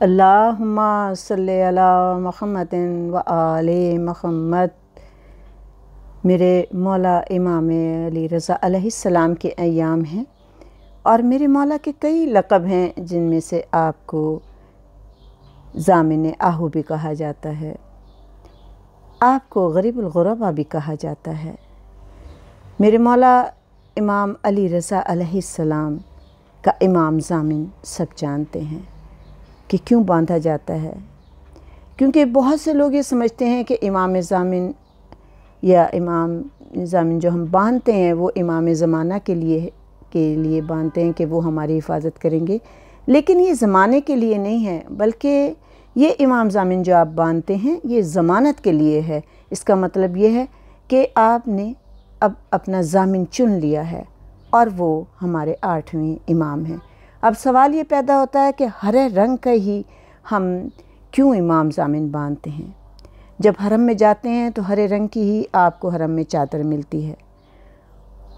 अल्लाहुम्मा सल्ली अला मुहम्मदिन व आले मुहम्मद। मेरे मौला इमाम अली रज़ा अलैहिस्सलाम के अयाम हैं और मेरे मौला के कई लक़ब हैं जिनमें से आपको जामिन आहू भी कहा जाता है, आपको गरीबुलगुरबा भी कहा जाता है। मेरे मौला इमाम अली रज़ा अलैहिस्सलाम का इमाम जामिन सब जानते हैं। कि क्यों बांधा जाता है? क्योंकि बहुत से लोग ये समझते हैं कि इमाम जामिन या इमाम जामिन जो हम बांधते हैं, वो इमाम ज़माना के लिए के लिए बांधते हैं कि वो हमारी हिफाजत करेंगे। लेकिन ये ज़माने के लिए नहीं है, बल्कि ये इमाम जामिन जो आप बांधते हैं, ये ज़मानत के लिए है। इसका मतलब ये है कि आपने अब अपना जामिन चुन लिया है और वो हमारे आठवें इमाम हैं। अब सवाल ये पैदा होता है कि हरे रंग का ही हम क्यों इमाम जामिन बांधते हैं? जब हरम में जाते हैं तो हरे रंग की ही आपको हरम में चादर मिलती है।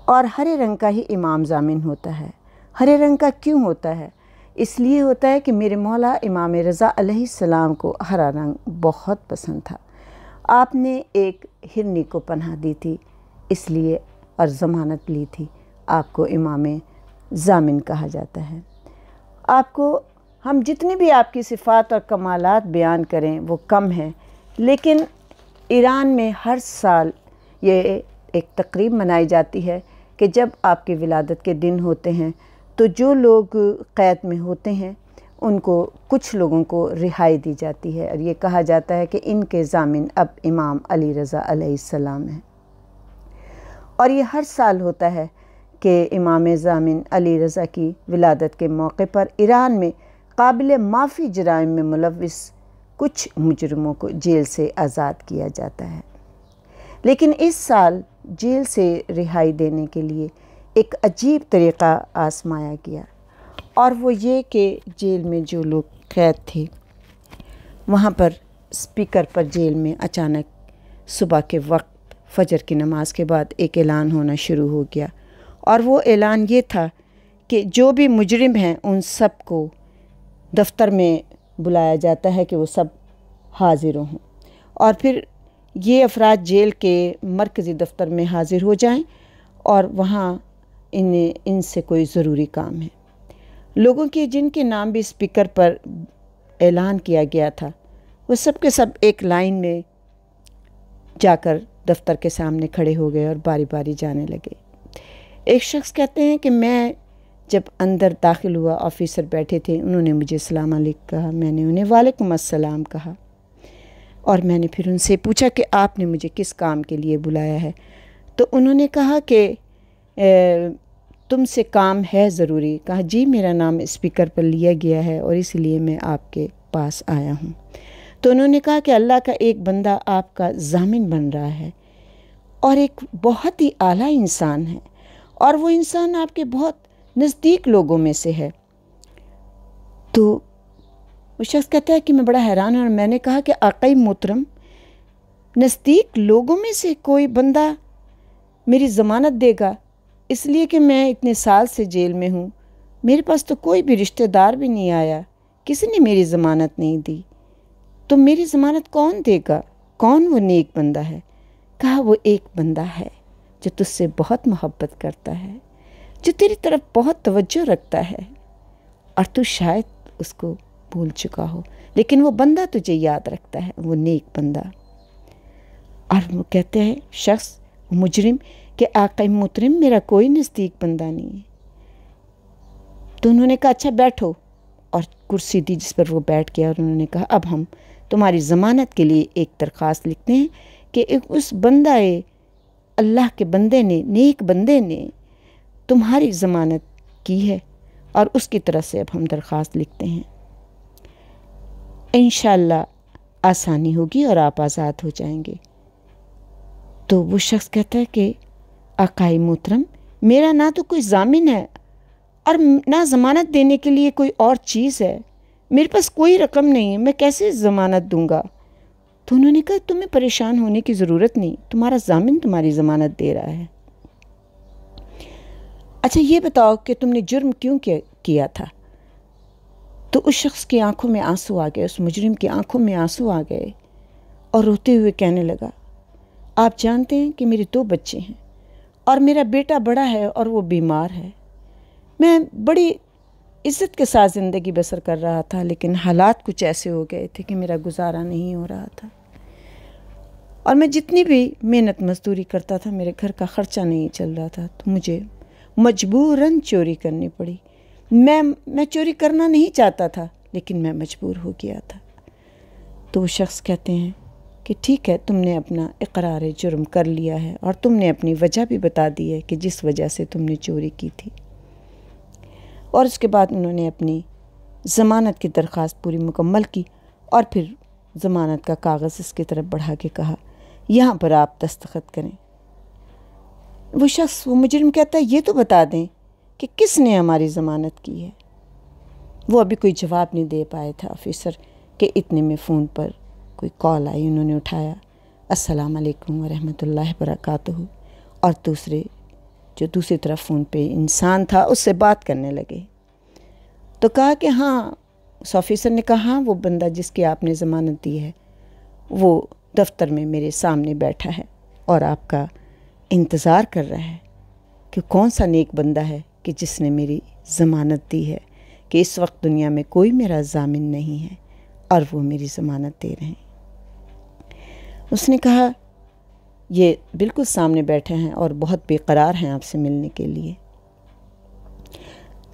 और हरे रंग का ही इमाम जामिन होता है। हरे रंग का क्यों होता है? इसलिए होता है कि मेरे मौला इमाम रज़ा अलैहिस्सलाम को हरा रंग बहुत पसंद था। आपने एक हिरनी को पनाह दी थी, इसलिए और ज़मानत ली थी। आपको इमाम जामिन कहा जाता है। आपको, हम जितनी भी आपकी सिफ़ात और कमालात बयान करें, वो कम हैं। लेकिन ईरान में हर साल ये एक तकरीब मनाई जाती है कि जब आपकी विलादत के दिन होते हैं तो जो लोग क़ैद में होते हैं, उनको कुछ लोगों को रिहाई दी जाती है। और ये कहा जाता है कि इनके जामिन अब इमाम अली रज़ा अलैहिस्सलाम हैं। और ये हर साल होता है कि इमाम जामिन अली रज़ा की विलादत के मौके पर ईरान में काबिल माफ़ी जराइम में मुलविस कुछ मुजरमों को जेल से आज़ाद किया जाता है। लेकिन इस साल जेल से रिहाई देने के लिए एक अजीब तरीक़ा आजमाया गया और वो ये कि जेल में जो लोग कैद थे, वहाँ पर स्पीकर पर जेल में अचानक सुबह के वक्त फजर की नमाज़ के बाद एक ऐलान होना शुरू हो गया। और वो ऐलान ये था कि जो भी मुजरिम हैं, उन सबको दफ्तर में बुलाया जाता है कि वो सब हाज़िर हों। और फिर ये अफराद जेल के मरकज़ी दफ्तर में हाज़िर हो जाएँ और वहाँ इन इनसे कोई ज़रूरी काम है। लोगों के, जिनके नाम भी स्पीकर पर ऐलान किया गया था, वो सब के सब एक लाइन में जाकर दफ्तर के सामने खड़े हो गए और बारी बारी जाने लगे। एक शख्स कहते हैं कि मैं जब अंदर दाखिल हुआ, ऑफिसर बैठे थे, उन्होंने मुझे सलाम कहा, मैंने उन्हें वालेकुम अस्सलाम कहा। और मैंने फिर उनसे पूछा कि आपने मुझे किस काम के लिए बुलाया है? तो उन्होंने कहा कि तुमसे काम है ज़रूरी। कहा, जी, मेरा नाम स्पीकर पर लिया गया है और इसलिए मैं आपके पास आया हूँ। तो उन्होंने कहा कि अल्लाह का एक बंदा आपका जामिन बन रहा है और एक बहुत ही आला इंसान है। और वो इंसान आपके बहुत नज़दीक लोगों में से है। तो वो शख्स कहता है कि मैं बड़ा हैरान हूँ और मैंने कहा कि आकई मोहतरम, नज़दीक लोगों में से कोई बंदा मेरी ज़मानत देगा, इसलिए कि मैं इतने साल से जेल में हूँ। मेरे पास तो कोई भी रिश्तेदार भी नहीं आया, किसी ने मेरी ज़मानत नहीं दी। तो मेरी ज़मानत कौन देगा? कौन वो नेक बंदा है? कहा, वो एक बंदा है। जो तुझसे बहुत मोहब्बत करता है, जो तेरी तरफ़ बहुत तवज्जो रखता है, और तू शायद उसको भूल चुका हो, लेकिन वो बंदा तुझे याद रखता है, वो नेक बंदा। और वो कहते हैं, शख्स, मुजरिम, कि आकई मुतरिम, मेरा कोई नज़दीक बंदा नहीं है। तो उन्होंने कहा अच्छा बैठो। और कुर्सी दी जिस पर वो बैठ गया, और उन्होंने कहा, अब हम तुम्हारी ज़मानत के लिए एक दरख्वास्त लिखते हैं कि एक उस बंदा अल्लाह के बंदे ने, नेक बंदे ने तुम्हारी ज़मानत की है और उसकी तरफ़ से अब हम दरख्वास्त लिखते हैं। इन आसानी होगी और आप आज़ाद हो जाएँगे। तो वो शख्स कहता है कि, आकाई मोहतरम, मेरा ना तो कोई जामिन है और ना ज़मानत देने के लिए कोई और चीज़ है। मेरे पास कोई रकम नहीं है, मैं कैसे ज़मानत दूँगा? तो उन्होंने कहा, तुम्हें परेशान होने की ज़रूरत नहीं, तुम्हारा जामिन तुम्हारी ज़मानत दे रहा है। अच्छा ये बताओ कि तुमने जुर्म क्यों किया था? तो उस शख्स की आँखों में आँसू आ गए, उस मुजरिम की आँखों में आँसू आ गए और रोते हुए कहने लगा, आप जानते हैं कि मेरे दो बच्चे हैं और मेरा बेटा बड़ा है और वो बीमार है। मैं बड़ी इज़्ज़त के साथ ज़िंदगी बसर कर रहा था, लेकिन हालात कुछ ऐसे हो गए थे कि मेरा गुजारा नहीं हो रहा था। और मैं जितनी भी मेहनत मजदूरी करता था, मेरे घर का ख़र्चा नहीं चल रहा था तो मुझे मजबूरन चोरी करनी पड़ी। मैं मैं चोरी करना नहीं चाहता था, लेकिन मैं मजबूर हो गया था। तो वो शख्स कहते हैं कि ठीक है, तुमने अपना इकरार जुर्म कर लिया है और तुमने अपनी वजह भी बता दी है कि जिस वजह से तुमने चोरी की थी। और उसके बाद उन्होंने अपनी ज़मानत की दरख्वास्त पूरी मुकम्मल की और फिर ज़मानत का कागज़ इसकी तरफ़ बढ़ा के कहा यहाँ पर आप दस्तखत करें। वो शख्स, वो मुजरम कहता है, ये तो बता दें कि किसने हमारी ज़मानत की है? वो अभी कोई जवाब नहीं दे पाया था ऑफिसर के इतने में फ़ोन पर कोई कॉल आई, उन्होंने उठाया, अस्सलाम वालेकुम वरहमतुल्लाहि वबरकातुहू। और दूसरे, जो दूसरी तरफ़ फ़ोन पे इंसान था, उससे बात करने लगे। तो कहा कि हाँ उस ऑफिसर ने कहा हाँ वो बंदा जिसकी आपने ज़मानत दी है, वो दफ्तर में मेरे सामने बैठा है और आपका इंतज़ार कर रहा है कि कौन सा नेक बंदा है कि जिसने मेरी ज़मानत दी है कि इस वक्त दुनिया में कोई मेरा जामिन नहीं है और वो मेरी ज़मानत दे रहे हैं। उसने कहा, ये बिल्कुल सामने बैठे हैं और बहुत बेकरार हैं आपसे मिलने के लिए।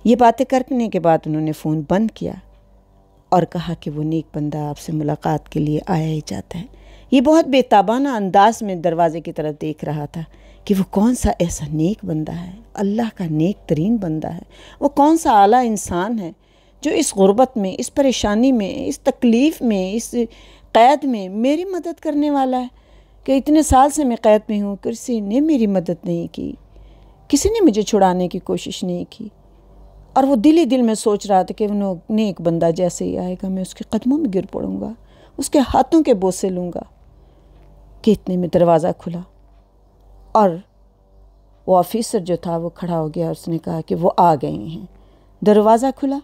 ये बातें करने के बाद उन्होंने फ़ोन बंद किया और कहा कि वो नेक बंदा आपसे मुलाकात के लिए आया ही जाता है। ये बहुत बेताबाना अंदाज में दरवाज़े की तरफ़ देख रहा था कि वो कौन सा ऐसा नेक बंदा है, अल्लाह का नेक तरीन बंदा है। वो कौन सा आला इंसान है जो इस गुर्बत में, इस परेशानी में, इस तकलीफ़ में, इस कैद में मेरी मदद करने वाला है? कि इतने साल से मैं कैद में हूँ, किसी ने मेरी मदद नहीं की? किसी ने मुझे छुड़ाने की कोशिश नहीं की? और वो दिल ही दिल में सोच रहा था कि वो नेक बंदा जैसे ही आएगा, मैं उसके कदमों में गिर पड़ूँगा, उसके हाथों के बोसे लूँगा। कि इतने में दरवाज़ा खुला और वो ऑफिसर जो था वो खड़ा हो गया उसने कहा कि वो आ गए हैं। दरवाज़ा खुला।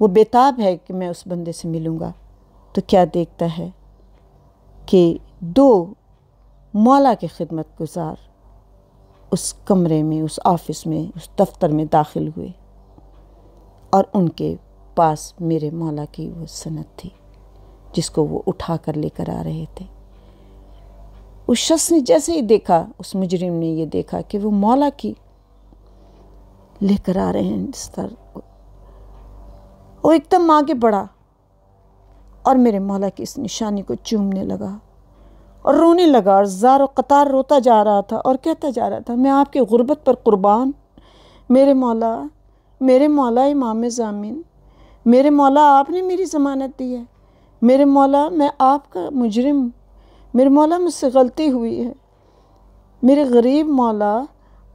वो बेताब है कि मैं उस बंदे से मिलूँगा। तो क्या देखता है कि दो मौला के खिदमत गुजार उस कमरे में, उस ऑफ़िस में, उस दफ्तर में दाखिल हुए और उनके पास मेरे मौला की वो सनत थी, जिसको वो उठा कर लेकर आ रहे थे। उस शख्स ने जैसे ही देखा, उस मुजरिम ने ये देखा कि वो मौला की लेकर आ रहे हैं इस तरह वो एकदम आगे बढ़ा और मेरे मौला की इस निशानी को चूमने लगा और रोने लगा और ज़ार कतार रोता जा रहा था और कहता जा रहा था, मैं आपकी गुर्बत पर कुर्बान, मेरे मौला मेरे मौला इमाम ज़ामिन, मेरे मौला आपने मेरी ज़मानत दी है, मेरे मौला मैं आपका मुजरिम मेरे मौला मुझसे गलती हुई है। मेरे गरीब मौला,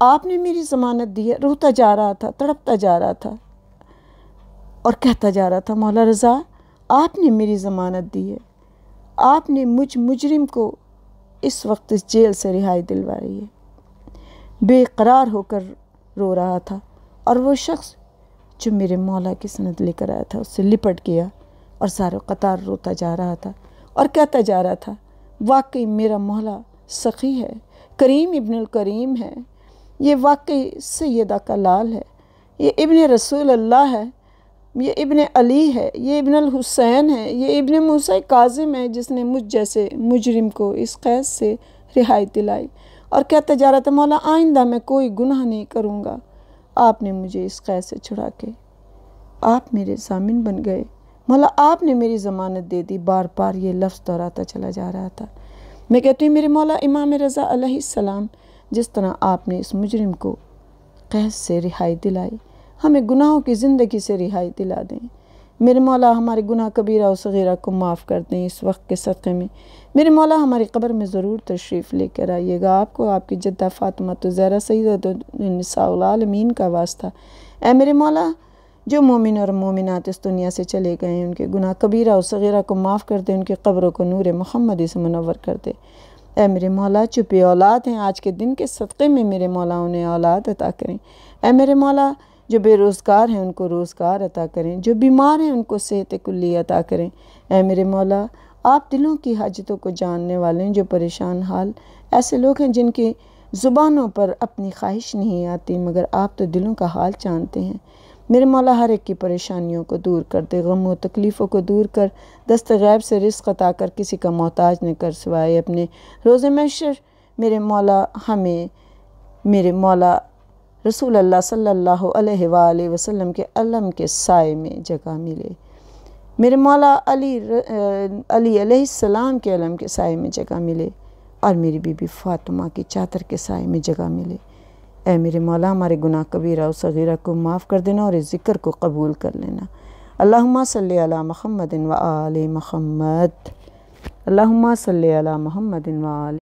आपने मेरी ज़मानत दी है। रोता जा रहा था, तड़पता जा रहा था और कहता जा रहा था, मौला रज़ा, आपने मेरी ज़मानत दी है। आपने मुझ मुजरिम को इस वक्त इस जेल से रिहाई दिलवाई है। बेकरार होकर रो रहा था और वो शख्स जो मेरे मौला की सनत लेकर आया था, उससे लिपट गया और सारे कतार रोता जा रहा था और कहता जा रहा था वाकई मेरा मौला सखी है, करीम इब्न करीम है। ये वाकई सैदा का लाल है। ये इब्न रसूल अल्लाह है। ये इब्न अली है। ये इब्न हुसैन है। ये इब्न मूसा काजिम है, जिसने मुझ जैसे मुजरिम को इस कैद से रिहाई दिलाई। और कहता जा रहा था मौला? आइंदा मैं कोई गुनाह नहीं करूँगा। आपने मुझे इस कैद से छुड़ा के आप मेरे जामिन बन गए। मौला आपने मेरी ज़मानत दे दी, बार बार ये लफ्ज़ दोहराता चला जा रहा था। मैं कहती हूँ, मेरे मौला इमाम रज़ा सलाम, जिस तरह आपने इस मुजरिम को कैद से रिहाई दिलाई, हमें गुनाहों की ज़िंदगी से रिहाई दिला दें। मेरे मौला हमारे गुनाह कबीरा और सगीरा को माफ़ कर दें इस वक्त के सदक़े में। मेरे मौला हमारी कब्र में ज़रूर तशरीफ़ लेकर आइएगा। आपको आपकी जद्दा फ़ातिमा तो ज़रा सईदमीन का वास्ता। ए मेरे मौला जो मोमिन और मोमिनत इस दुनिया से चले गए उनके गुनाह कबीरा और सगीरा को माफ़ कर दे, उनकी कब्रों को नूर मोहम्मद से मनवर कर दे। ए मेरे मौला, चुपे औलाद हैं, आज के दिन के सदक़े में मेरे मौला उन्हें औलाद अता करें। ए मेरे मौला, जो बेरोज़गार हैं, उनको रोज़गार अता करें, जो बीमार हैं, उनको सेहत कुल्ली अता करें। ए मेरे मौला, आप दिलों की हाजतों को जानने वाले हैं, जो परेशान हाल। ऐसे लोग हैं, जिनकी ज़ुबानों पर अपनी ख्वाहिश नहीं आती, मगर आप तो दिलों का हाल जानते हैं। मेरे मौला हर एक की परेशानियों को दूर कर दे, गम व तकलीफ़ों को दूर कर। दस्त गैब से रिस्क अता कर, किसी का मोहताज न कर सिवाए अपने रोज़ मैशर। मेरे मौला हमें, मेरे मौला रसूल अल्लाह सल्लल्लाहु अलैहि वसल्लम के अलम के साय में जगह मिले। मेरे मौला अली अली सलाम के अलम के साय में जगह मिले और मेरी बीबी फ़ातिमा की चादर के साय में जगह मिले। ए मेरे मौला, हमारे गुनाह कबीरा और सगीरा को माफ़ कर देना और इस ज़िक्र को कबूल कर लेना। अल्लाहुम्मा सल्ली अला मुहम्मद व आल मुहम्मद। अल्लाहुम्मा सल्ली अला मुहम्मद व आल